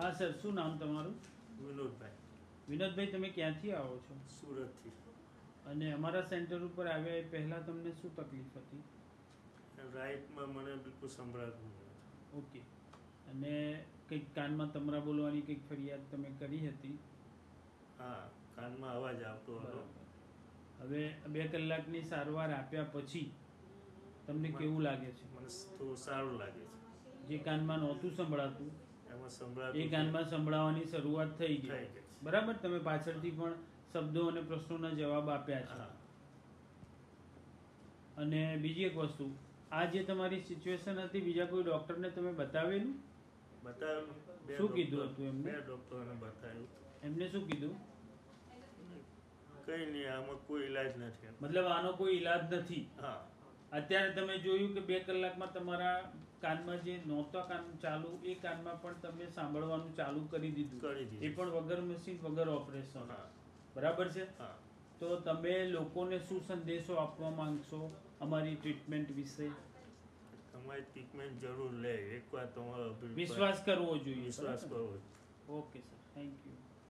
હા સર શું નામ તમારું? વિનોદભાઈ. વિનોદભાઈ તમે ક્યાંથી આવો છો? સુરતથી. અને અમારા સેન્ટર ઉપર આવ્યા એ પહેલાં તમને શું તકલીફ હતી? રાઈટમાં મને બિલકુલ સંભળાતું ઓકે. અને કંઈક કાનમાં તમરા બોલવાની કંઈક ફરિયાદ તમે કરી હતી? હા કાનમાં અવાજ આવતો હતો. હવે બે કલાકની સારવાર આપ્યા પછી તમને કેવું લાગે છે? મને તો સારું લાગે છે. જે કાનમાં નહોતું સંભળાતું એમાં એ કાનમાં સંભળાવાની શરૂઆત થઈ ગઈ. બરાબર? તમે પાછળથી પણ શબ્દો અને પ્રશ્નોના જવાબ આપ્યા છે. અને બીજી એક વસ્તુ આ જે તમારી સિચ્યુએશન હતી બીજા કોઈ ડોક્ટરને તમે બતાવેલું? બતાવેલું. શું કીધું હતું એમને? બે ડોક્ટરોને બતાવ્યું એમને શું કીધું? કઈ નહીં આમાં કોઈ ઈલાજ નથી મતલબ આનો કોઈ ઈલાજ નથી? હા. અત્યારે તમે જોયું કે બે કલાકમાં તમારા કાનમાં જે નહોતા કાન ચાલુ એ કાનમાં પણ તમે સાંભળવાનું ચાલુ કરી દીધું. કરી એ પણ વગર મશીન વગર ઓપરેશન હા. બરાબર છે? હા. તો તમે લોકોને શું સંદેશો આપવા માંગશો અમારી ટ્રીટમેન્ટ વિશે? તમારી ટ્રીટમેન્ટ જરૂર લે. એકવાર તમારો વિશ્વાસ કરવો જોઈએ વિશ્વાસ? કરવો ઓકે સર થેન્ક યુ